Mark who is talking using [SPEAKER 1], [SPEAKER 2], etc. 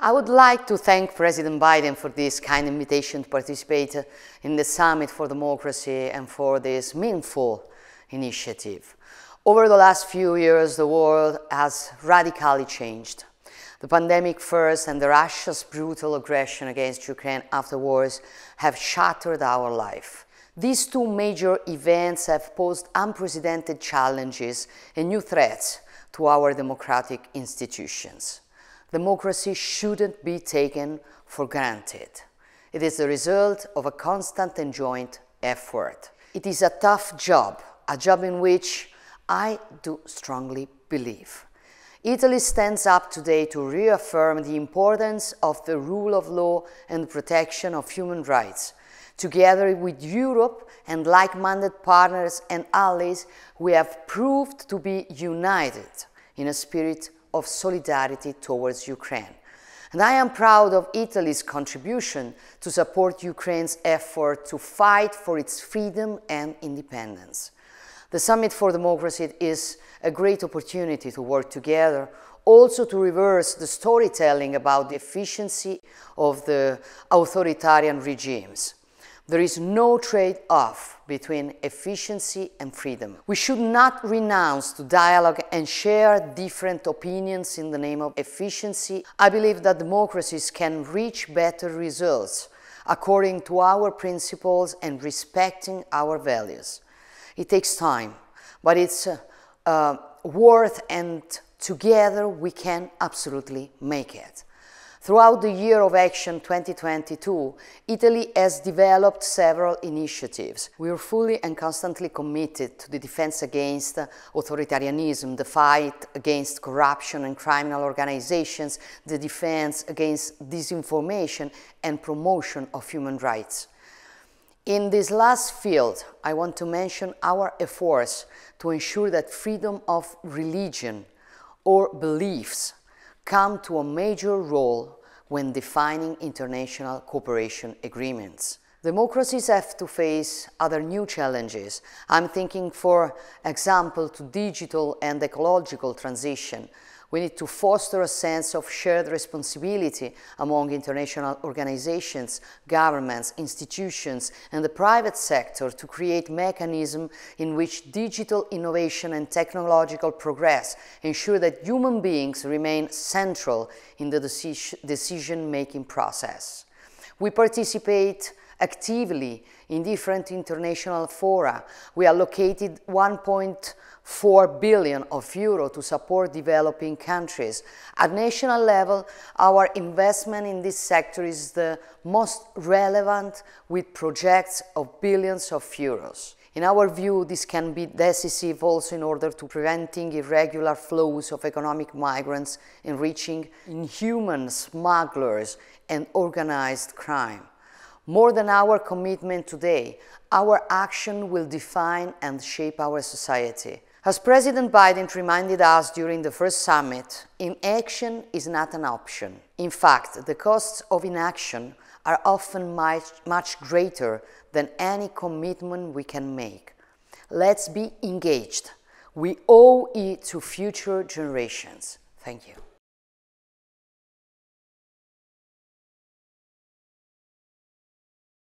[SPEAKER 1] I would like to thank President Biden for this kind invitation to participate in the Summit for Democracy and for this meaningful initiative. Over the last few years, the world has radically changed. The pandemic first and the Russia's brutal aggression against Ukraine afterwards have shattered our life. These two major events have posed unprecedented challenges and new threats to our democratic institutions. Democracy shouldn't be taken for granted. It is the result of a constant and joint effort. It is a tough job, a job in which I do strongly believe. Italy stands up today to reaffirm the importance of the rule of law and protection of human rights. Together with Europe and like-minded partners and allies, we have proved to be united in a spirit of solidarity towards Ukraine. And I am proud of Italy's contribution to support Ukraine's effort to fight for its freedom and independence. The Summit for Democracy is a great opportunity to work together, also to reverse the storytelling about the efficiency of the authoritarian regimes. There is no trade-off between efficiency and freedom. We should not renounce to dialogue and share different opinions in the name of efficiency. I believe that democracies can reach better results according to our principles and respecting our values. It takes time, but it's uh, uh, worth and together we can absolutely make it. Throughout the year of action 2022, Italy has developed several initiatives. We are fully and constantly committed to the defense against authoritarianism, the fight against corruption and criminal organizations, the defense against disinformation and promotion of human rights. In this last field, I want to mention our efforts to ensure that freedom of religion or beliefs come to a major role when defining international cooperation agreements. Democracies have to face other new challenges. I'm thinking, for example, to digital and ecological transition, we need to foster a sense of shared responsibility among international organizations, governments, institutions, and the private sector to create mechanisms in which digital innovation and technological progress ensure that human beings remain central in the decision-making process. We participate actively in different international fora. We allocated 1.4 billion of euro to support developing countries. At national level, our investment in this sector is the most relevant with projects of billions of euros. In our view, this can be decisive also in order to preventing irregular flows of economic migrants enriching inhuman smugglers and organized crime. More than our commitment today, our action will define and shape our society. As President Biden reminded us during the first summit, inaction is not an option. In fact, the costs of inaction are often much, much greater than any commitment we can make. Let's be engaged. We owe it to future generations. Thank you.